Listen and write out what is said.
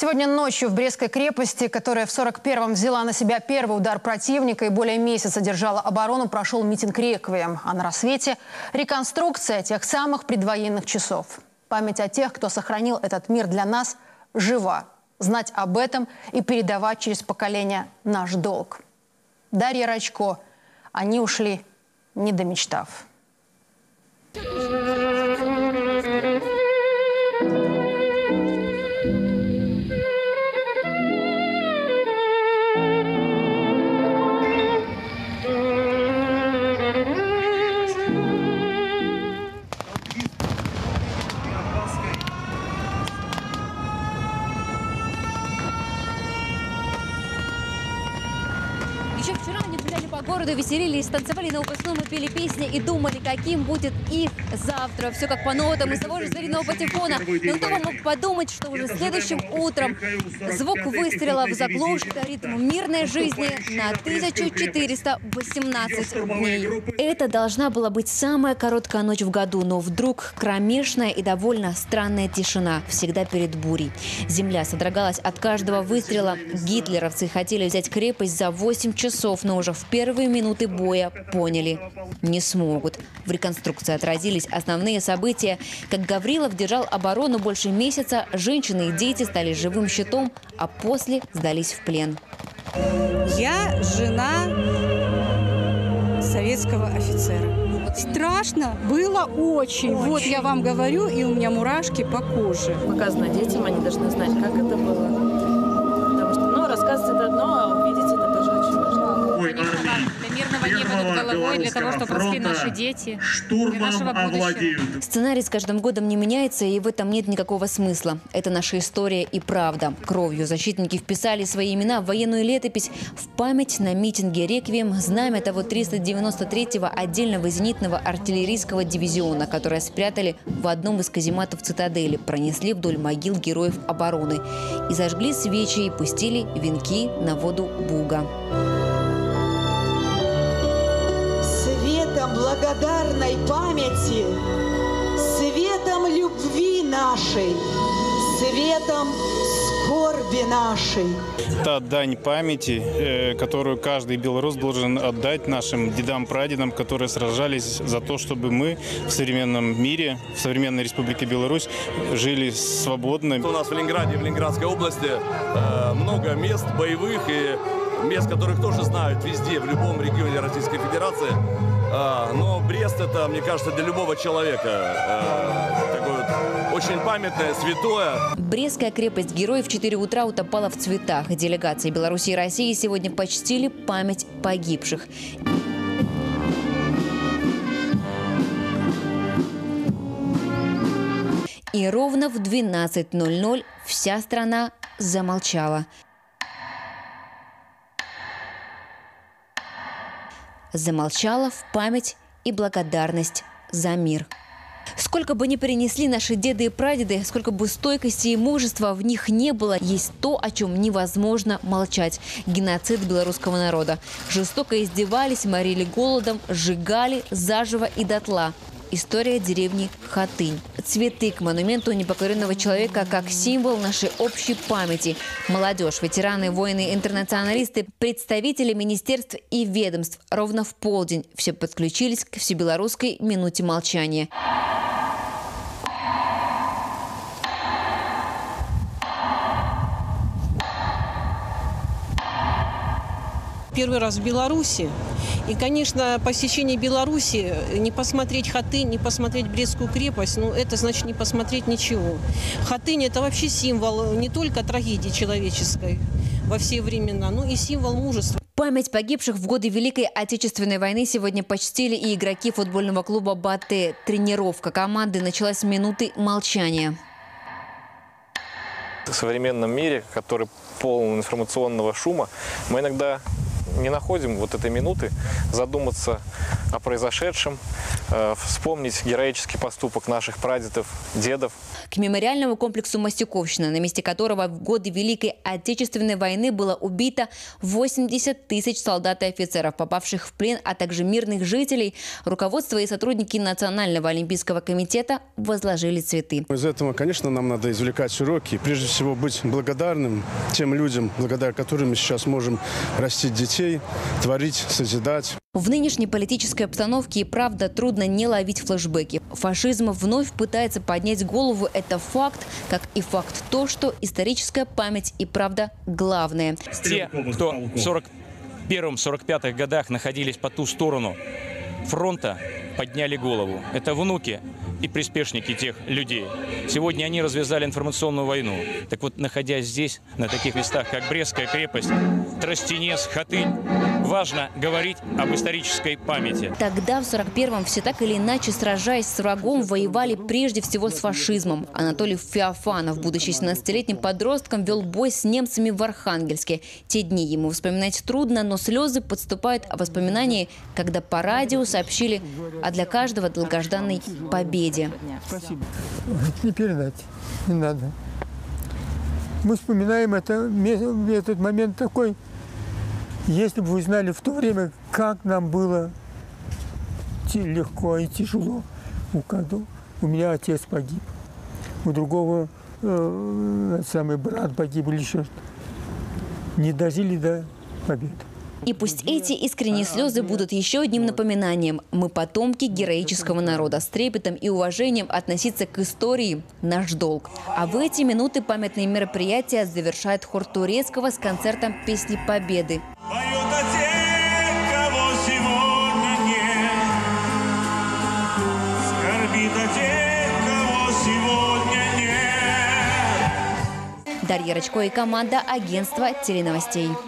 Сегодня ночью в Брестской крепости, которая в 41-м взяла на себя первый удар противника и более месяца держала оборону, прошел митинг «Реквием». А на рассвете – реконструкция тех самых предвоенных часов. Память о тех, кто сохранил этот мир для нас, жива. Знать об этом и передавать через поколение – наш долг. Дарья Рачко. Они ушли, не домечтав. По городу, веселились, танцевали на выпускном и пели песни и думали, каким будет их завтра. Все как по нотам из того же старинного патефона. Но кто бы мог подумать, что уже следующим утром звук выстрела в заглушке ритм мирной жизни на 1418 дней. Это должна была быть самая короткая ночь в году, но вдруг кромешная и довольно странная тишина, всегда перед бурей. Земля содрогалась от каждого выстрела. Гитлеровцы хотели взять крепость за 8 часов, но уже в первые минуты боя поняли – не смогут. В реконструкции отразились основные события. Как Гаврилов держал оборону больше месяца, женщины и дети стали живым щитом, а после сдались в плен. Я жена советского офицера. Страшно было очень. Вот я вам говорю, и у меня мурашки по коже. показано детям, они должны знать, как это было. Головой, для того, чтобы росли наши дети, для нашего будущего. овладеют. Сценарий с каждым годом не меняется, и в этом нет никакого смысла. Это наша история и правда. Кровью защитники вписали свои имена в военную летопись в память на митинге «Реквием» знамя того 393-го отдельного зенитного артиллерийского дивизиона, которое спрятали в одном из казематов цитадели, пронесли вдоль могил героев обороны и зажгли свечи и пустили венки на воду Буга. Благодарной памяти, светом любви нашей, светом скорби нашей. Та дань памяти, э, которую каждый белорус должен отдать нашим дедам-прадедам, которые сражались за то, чтобы мы в современном мире, в современной Республике Беларусь жили свободно. У нас в Ленинграде, в Ленинградской области э, много мест боевых и мест, которых тоже знают везде, в любом регионе Российской Федерации. А, но Брест это, мне кажется, для любого человека э, такое вот очень памятное, святое. Брестская крепость героев в 4 утра утопала в цветах. Делегации Беларуси и России сегодня почтили память погибших. И ровно в 12.00 вся страна замолчала. Замолчала в память и благодарность за мир. Сколько бы ни принесли наши деды и прадеды, сколько бы стойкости и мужества в них не было, есть то, о чем невозможно молчать. Геноцид белорусского народа. Жестоко издевались, морили голодом, сжигали заживо и дотла. История деревни Хатынь. Цветы к монументу непокоренного человека как символ нашей общей памяти. Молодежь, ветераны, воины, интернационалисты, представители министерств и ведомств ровно в полдень все подключились к всебелорусской минуте молчания. Первый раз в Беларуси. И, конечно, посещение Беларуси, не посмотреть Хатынь, не посмотреть Брестскую крепость, ну, это значит не посмотреть ничего. Хатынь – это вообще символ не только трагедии человеческой во все времена, но и символ мужества. Память погибших в годы Великой Отечественной войны сегодня почтили и игроки футбольного клуба «Батэ». Тренировка команды началась с минуты молчания. В современном мире, который полон информационного шума, мы иногда не находим вот этой минуты задуматься о произошедшем, э, вспомнить героический поступок наших прадедов, дедов. к мемориальному комплексу Мастюковщина, на месте которого в годы Великой Отечественной войны было убито 80 тысяч солдат и офицеров, попавших в плен, а также мирных жителей, руководство и сотрудники Национального олимпийского комитета возложили цветы. Из этого, конечно, нам надо извлекать уроки. Прежде всего, быть благодарным тем людям, благодаря которым мы сейчас можем растить детей, творить, созидать. В нынешней политической обстановке и правда трудно не ловить флешбеки. Фашизм вновь пытается поднять голову. Это факт, как и факт то, что историческая память и правда главное. Те, кто в 41-45 годах находились по ту сторону фронта, подняли голову. Это внуки и приспешники тех людей. Сегодня они развязали информационную войну. Так вот, находясь здесь, на таких местах, как Брестская крепость, Тростенец, Хатынь, важно говорить об исторической памяти. Тогда, в 41-м, все так или иначе, сражаясь с врагом, воевали прежде всего с фашизмом. Анатолий Феофанов, будучи 17-летним подростком, вел бой с немцами в Архангельске. Те дни ему вспоминать трудно, но слезы подступают о воспоминании, когда по радио сообщили о для каждого долгожданной победе. Спасибо. Не передать, не надо. Мы вспоминаем это, этот момент такой, если бы вы знали в то время, как нам было легко и тяжело. У, у меня отец погиб, у другого э, самый брат погиб или еще что-то. Не дожили до победы. И пусть эти искренние слезы будут еще одним напоминанием. Мы потомки героического народа. С трепетом и уважением относиться к истории – наш долг. А в эти минуты памятные мероприятия завершает хор турецкого с концертом «Песни Победы». Дарья Рачко и команда агентства теленовостей.